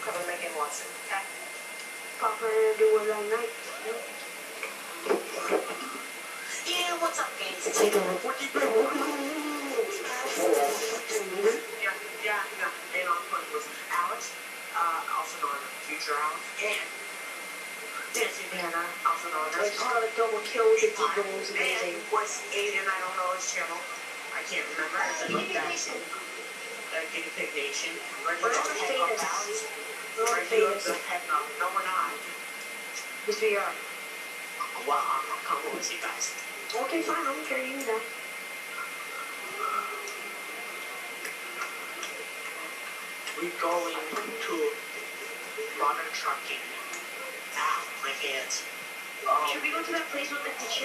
cover Megan Watson. Okay. Papa do a long night. Yeah, what's up, guys? Take a look. Yeah, yeah, yeah. And on point was Alex, uh, also known as Future Alex, and Dizzy Banner, also known Like as how the double kill with the Deagle was amazing. And what's Aiden? I don't know his channel. I can't remember. Is it like that? Uh, Guinea Pig Nation. We're We're doing on the famous. We're on famous. the head up. No, we're not. Yes, we are. Well, I'm not coming with you guys. Okay, fine. I don't care. You know. We're going to modern trucking. Ah, my hands. Um, Should we go to that place with the teacher?